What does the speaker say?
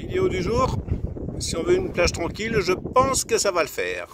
Vidéo du jour. Si on veut une plage tranquille, je pense que ça va le faire.